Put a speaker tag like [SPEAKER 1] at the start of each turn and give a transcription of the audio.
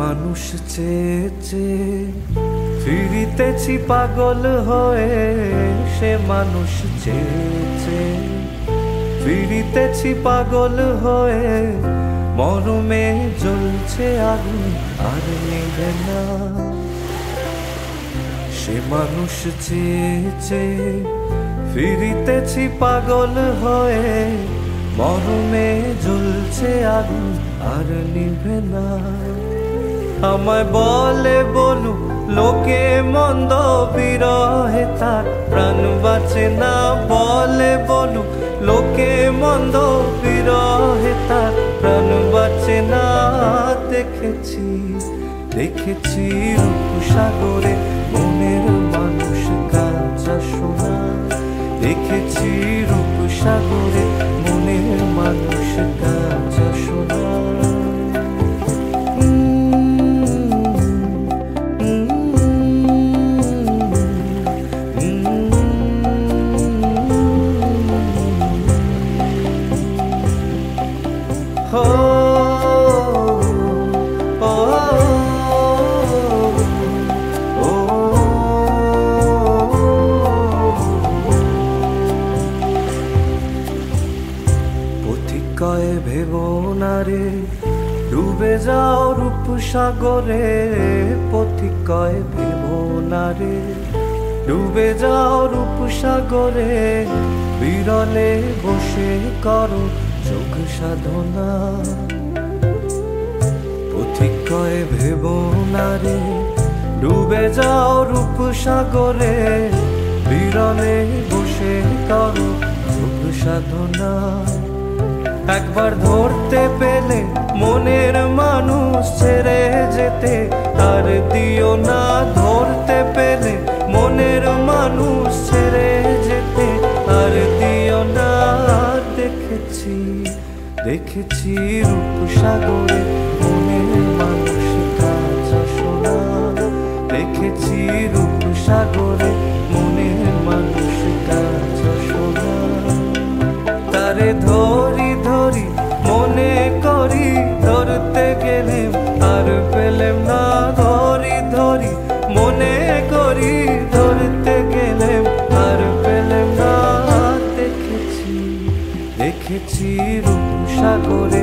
[SPEAKER 1] মানুষ চেয়েছে, ফিরিতেছি পাগল হয়ে, সে মানুষ চেয়েছে। ফিরিতেছি পাগল হয়ে, মরমে জ্বলছে আগুন, আর নেবে না। সে মানুষ চেয়েছে, ফিরিতেছি পাগল হয়ে, মরমে জ্বলছে আগুন, আর নিভে না। আমায় বলে বলু লোকে মন্দ বিরহে, তার প্রাণ বাঁচে না। বলে বলু লোকে মন্দ বিরহে, তার প্রাণ বাঁচে না। দেখেছি দেখেছি রূপসাগরে মনের মানুষ কাঁচা সোনা। দেখেছি রূপসাগরে মনের মানুষ কাঁচা পথিকয়ে ভেব না রে ডুবে যাও রূপ সাগরে পথিকয়ে ভেব না রে ডুবে যাও রূপ সাগরে বিরলে বসে করো যোগ সাধনা পথিকয়ে ভেব না রে ডুবে যাও রূপ সাগরে বিরলে বসে করো যোগ সাধনা একবার ধরতে পেলে মনের মানুষ ছেড়ে যেতে আর দিও না দেখেছি দেখেছি রূপসাগরে মনের মানুষ কাঁচা সোনা দেখেছি রূপসাগর দেখেছি রূপ সাগরে